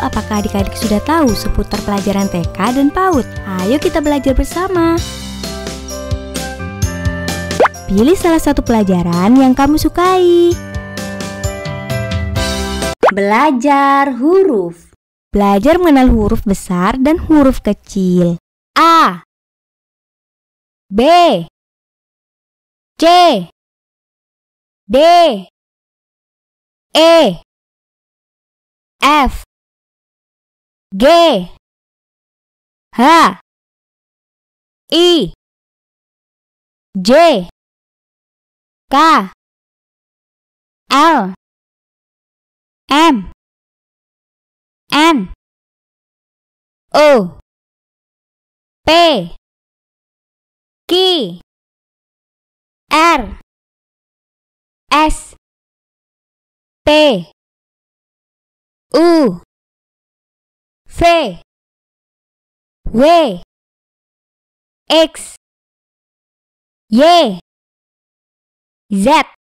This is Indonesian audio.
apakah adik-adik sudah tahu seputar pelajaran TK dan PAUD? Ayo kita belajar bersama. Pilih salah satu pelajaran yang kamu sukai. Belajar huruf. Belajar mengenal huruf besar dan huruf kecil. A B C D E F G. H. I. J. K. L. M. N. O. P. Q. R. S. P U V W X Y Z